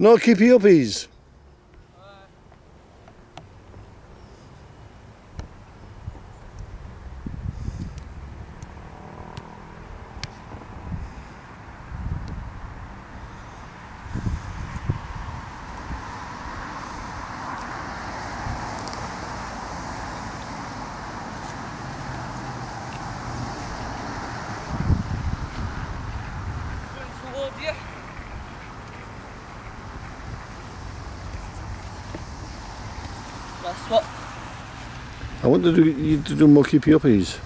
No keepy uppies. Going what I want to do you to do more uppies.